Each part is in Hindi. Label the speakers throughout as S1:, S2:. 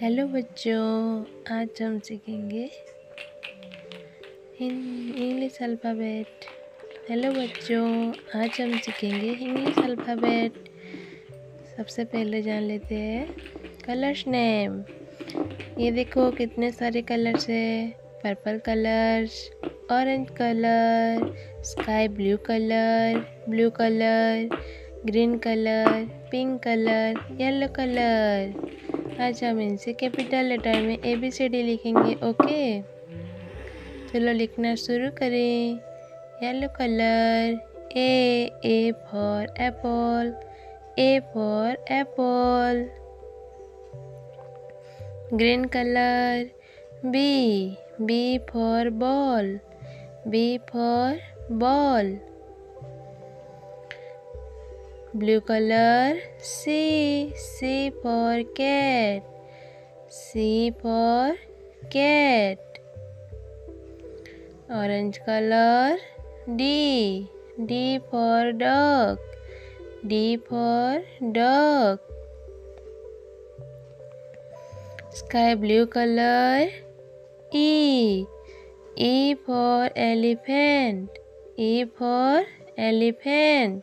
S1: हेलो बच्चों, आज हम सीखेंगे इंग्लिश अल्फ़ाबेट। हेलो बच्चों, आज हम सीखेंगे इंग्लिश अल्फ़ाबेट। सबसे पहले जान लेते हैं, कलर्स नेम। ये देखो कितने सारे कलर्स है। Purple colours, orange colour, sky blue colour blue colour, green colour, pink colour, yellow colour. आज हम इनसे कैपिटल लेटर में ए बी सी डी लिखेंगे, ओके? चलो लिखना शुरू करें। Yellow colour A A for apple A for apple green colour B B for ball B for ball blue color C C for cat C for cat orange color D D for dog D for dog sky blue color E E for elephant E for elephant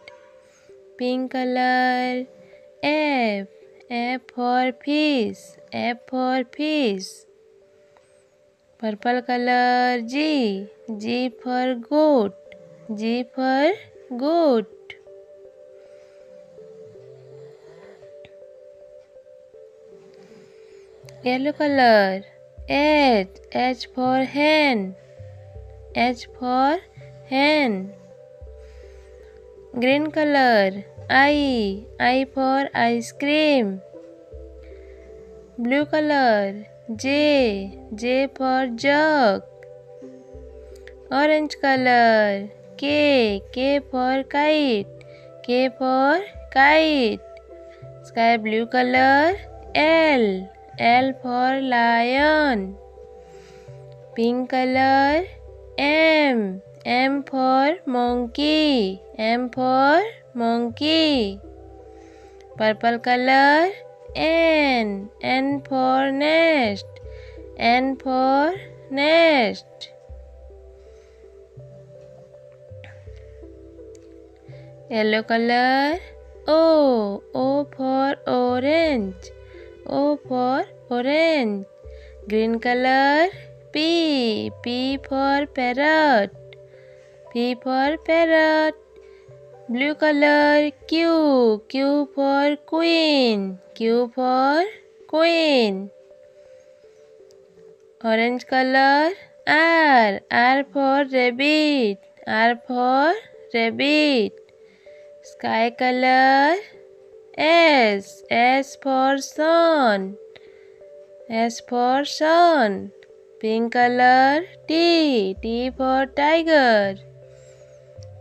S1: pink color F F for fish F for fish purple color G G for goat G for goat yellow color H H for hen H for hen green color I I for ice cream blue color J J for jug orange color K K for kite K for kite sky blue color L L for lion pink color M M for monkey. M for monkey. Purple color. N. N for nest. N for nest. Yellow color. O. O for orange. O for orange. Green color. P. P for parrot. P for parrot. Blue color Q. Q for queen. Q for queen. Orange color R. R for rabbit. R for rabbit. Sky color S. S for sun. S for sun. Pink color T. T for tiger.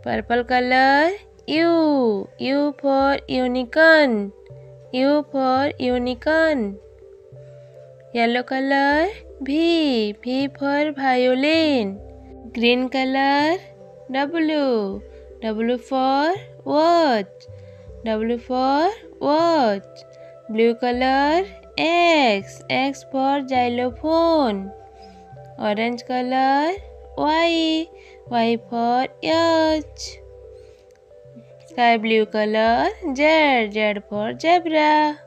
S1: Purple color U. U for unicorn. U for unicorn. Yellow color V. V for violin. Green color W. W for watch. W for watch. Blue color X. X for xylophone. Orange color Y. Y for yacht. Sky blue color Z. Z for zebra.